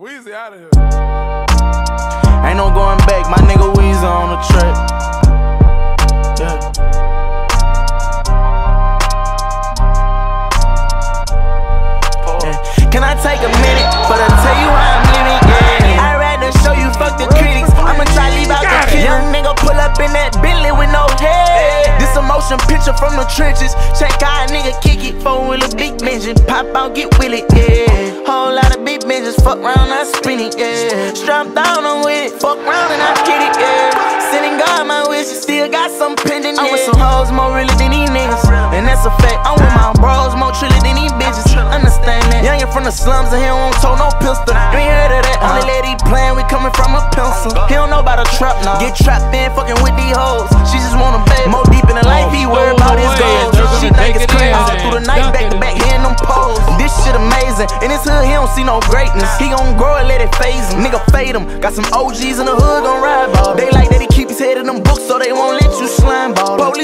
Weezy out of here. Ain't no going back, my nigga Weezy on the track. Yeah. Can I take a minute for to tell you how I'm living? Yeah. I'd rather show you fuck the critics. I'ma try leave out the kid. Young nigga pull up in that Bentley with no motion picture from the trenches. Check out a nigga kick it. Four wheeler big engine. Pop out, get with it, yeah. Whole lot of big bitches. Fuck round, I spin it, yeah. Strapped down, I'm with it. Fuck round and I get it, yeah. Sending God my wishes. Still got some pending, yeah. I'm with some hoes more really than these niggas. And that's a fact. I'm with my bros more trilly than these bitches. Understand that. Youngin' from the slums and he don't tow no pistol. You ain't heard of that. Only lady playin', we coming from a pencil. He don't know about a trap now. Get trapped in, fucking with these hoes. She just want a baby. More deep in the life, he worry about his goals. She think it's crazy. All through the night, back to back, hitting them poles. This shit amazing. In his hood, he don't see no greatness. He gon' grow and let it phase him. Nigga fade him. Got some OGs in the hood gon' ride ball. They like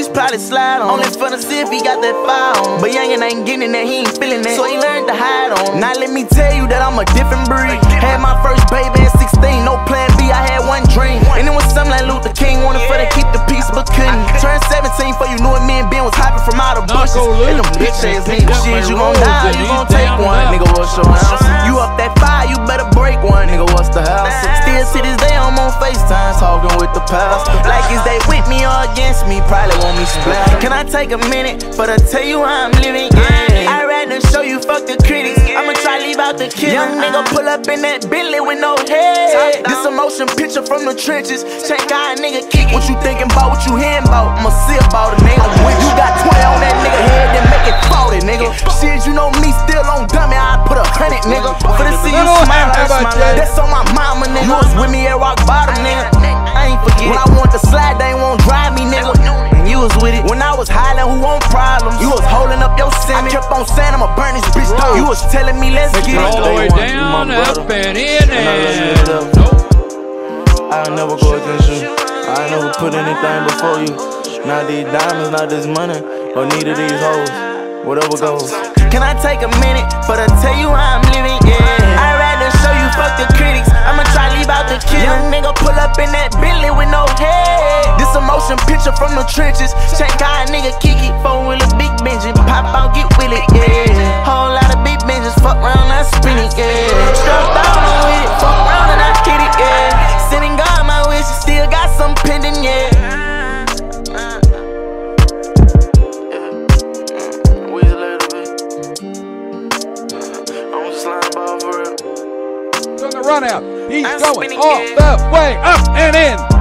Police probably slide on. Only for the see he got that fire on. But youngin' ain't getting that, he ain't feeling that. So he learned to hide on. Now let me tell you that I'm a different breed. Had my first baby at 16, no plan B, I had one dream. And it was something like Luther King wanted for to keep the peace, but couldn't. Turned 17 for you knew it, me and Ben was hopping from out of bushes. And them bitch ass niggas, shit, you gon' die, you gon' take one. Nigga, what's your answer? You up that fire, you better break one. Nigga, what's the house? Still to this day, FaceTime talking with the pastor. Like, is they with me or against me? Probably want me splat. Can I take a minute for to tell you how I'm living? Yeah. I'd rather show you fuck the critics. I'ma try leave out the kid. Young nigga pull up in that Bentley with no head. This a motion picture from the trenches. Check a nigga kick. What you thinking about? What you hearing about? I'ma see about it, nigga. When you got 20 on that nigga head, then make it 40, nigga. Shit, you know me still on dummy. I put a hundred, nigga. For to see you smile, I smile. That's on my mama, nigga. You was with me at And you was with it. When I was hiding, who want problems? You was holding up your semi. I kept on saying I'ma burn this bitch down. You was telling me let's get it. All the way down, up and in and nope. I'll never go against you. I never put anything before you. Not these diamonds, not this money, or neither these hoes. Whatever goes. Can I take a minute for to tell you how I'm living? Yeah. I'd rather show you fuck the critics. I'ma try to leave out the kid. Motion from the trenches. Check how a nigga kick it. Four wheeler big engine. Pop out, get with it, yeah. Whole lot of big benches. Fuck round, I spin it, yeah. Strapped down on with it. Fuck round and I get it, yeah. Sending God my wish. Still got some pending, yeah. Run out. He's I'm going all the way up.